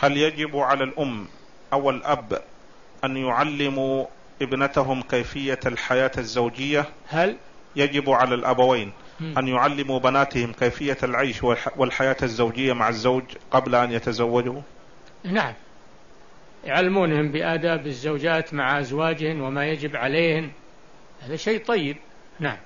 هل يجب على الأم أو الأب أن يعلموا ابنتهم كيفية الحياة الزوجية؟ هل يجب على الأبوين أن يعلموا بناتهم كيفية العيش والحياة الزوجية مع الزوج قبل أن يتزوجوا؟ نعم. يعلمونهم بآداب الزوجات مع أزواجهن وما يجب عليهن. هذا شيء طيب. نعم.